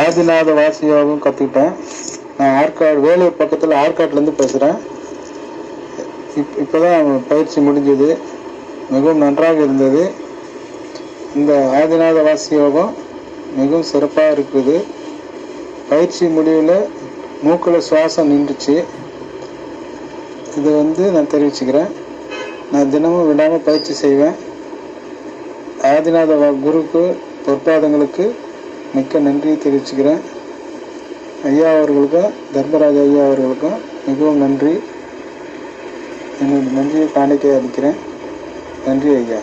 ஆதிநாத வாசி யோகம் கற்றுக்கிட்டேன் நான் ஆற்காடு வேலூர் பக்கத்தில் ஆற்காட்லேருந்து பேசுகிறேன் இப் இப்போ தான் பயிற்சி முடிஞ்சது. மிகவும் நன்றாக இருந்தது. இந்த ஆதிநாத வாசி யோகம் மிகவும் சிறப்பாக இருக்குது. பயிற்சி முடிவில் மூக்கில் சுவாசம் நின்றுச்சு. இது வந்து நான் தெரிவிச்சுக்கிறேன். நான் தினமும் விடாமல் பயிற்சி செய்வேன். ஆதிநாத குருக்கு பொற்பாதங்களுக்கு மிக்க நன்றியை தெரிவிச்சுக்கிறேன். ஐயா அவர்களுக்கும் தர்மராஜ ஐயா அவர்களுக்கும் மிகவும் நன்றி. என்னுடைய நன்றியை காணிக்கை அளிக்கிறேன். நன்றி ஐயா.